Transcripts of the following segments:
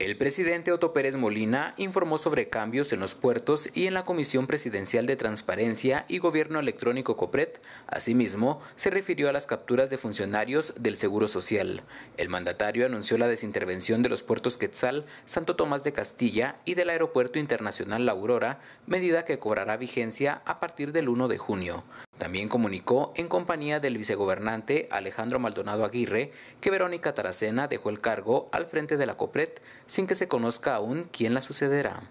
El presidente Otto Pérez Molina informó sobre cambios en los puertos y en la Comisión Presidencial de Transparencia y Gobierno Electrónico COPRED. Asimismo, se refirió a las capturas de funcionarios del Seguro Social. El mandatario anunció la desintervención de los puertos Quetzal, Santo Tomás de Castilla y del Aeropuerto Internacional La Aurora, medida que cobrará vigencia a partir del 1 de junio. También comunicó, en compañía del vicegobernante Alejandro Maldonado Aguirre, que Verónica Taracena dejó el cargo al frente de la COPRED sin que se conozca aún quién la sucederá.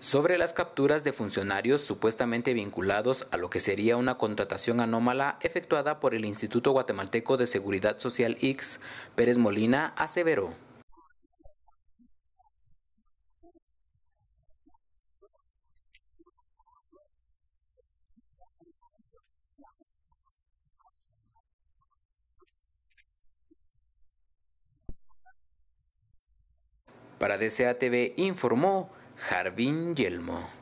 sobre las capturas de funcionarios supuestamente vinculados a lo que sería una contratación anómala efectuada por el Instituto Guatemalteco de Seguridad Social X, Pérez Molina aseveró. Para DCATV informó Jardín Yelmo.